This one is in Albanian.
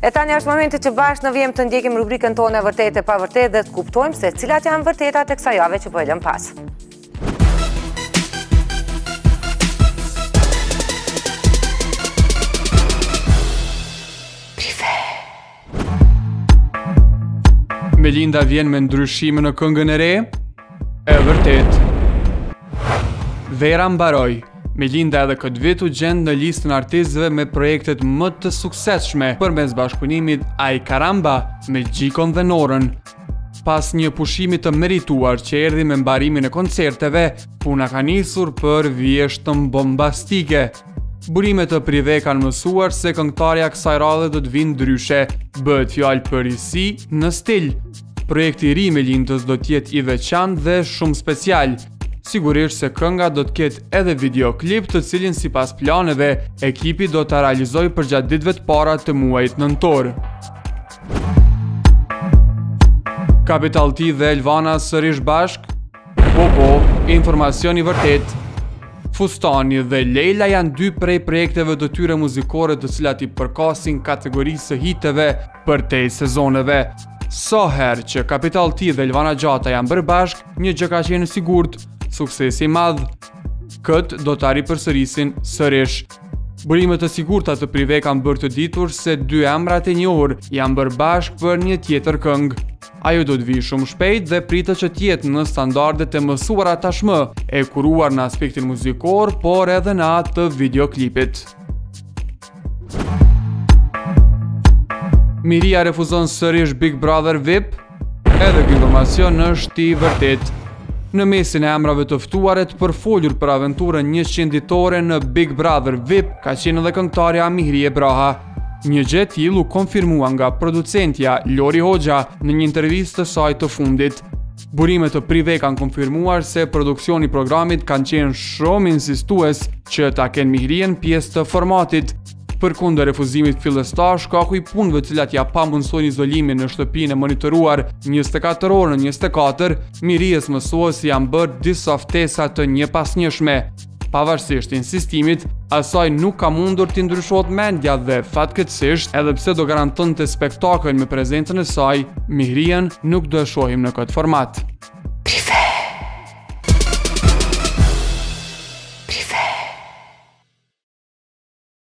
E tani është momenti që bashkë ne vijmë të ndjekim rubrikën tonë e vërtetë e pavërtetë dhe të kuptojmë se cilat janë të vërtetat e kësaj jave që po e lëmë pas. Melinda vjen me ndryshime në këngën e re? E vërtetë. Vera mbaroi. Melinda edhe këtë vit u gjend në listën e artistëve me projektet më të suksesshme përmes bashkëpunimit Ai Karamba me Gjikon dhe Norën. Pas një pushimi të merituar që erdhi me mbarimin e koncerteve, puna ka nisur për vjeshtën bombastike. Burime të Prive kanë mësuar se këngëtarja kësaj radhe do të vijë ndryshe, bëhet fjalë për risi në stil. Projekti i ri i Melindës do të jetë i veçantë dhe shumë special. Sigurisht se kënga do të ketë edhe videoklip të cilin sipas planeve ekipi do ta realizojë përgjatë ditëve të para të muajit nëntor. Capital T dhe Elvana sërish bashkë? Po po, informacion i vërtetë. Fustani dhe Lejla janë dy prej projekteve të tyre muzikore të cilat i përkasin kategorisë së hiteve përtej sezoneve. Sa herë që Capital T dhe Elvana Gjata janë bërë bashkë, një gjë ka qenë e sigurt, suksesi i madh. Këtë do ta ripërsërisin sërish. Burime të sigurta të Prive kanë bërë të ditur se dy emrat e njohur janë bërë bashkë për një tjetër këngë. Ajo do të vijë shumë shpejt dhe pritet që të jetë në standardet e mësuara tashmë, e kuruar në aspektin muzikor, por edhe në atë të videoklipit. Mihria refuzon sërish Big Brother VIP, edhe ky informacion është i vërtetë. Në mesin e emrave të ftuar e të përfolur për aventurën njëqindditore në Big Brother VIP, ka qenë dhe këngëtarja Mihrije Braha. Një gjë e tillë u konfirmua nga producentja Lori Hoxha në një intervistë të saj të fundit. Burime të Prive kanë konfirmuar se produksioni i programit kanë qenë shumë insistues që ta kenë Mihrijen pjesë të formatit. Përkundër refuzimit fillestar, shkaku i punëve të cilat ia pamundësojnë izolimin në shtëpinë e monitoruar 24 orë në 24, Mihrijes mësohet se i janë bërë disa ftesa të njëpasnjëshme. Pavarësisht insistimit, asaj nuk ka mundur t'i ndryshohet mendja dhe fatkeqësisht, edhe pse do garantonte spektakël me prezencën e saj, Mihrijen nuk do e shohim në këtë format. Prive! Prive!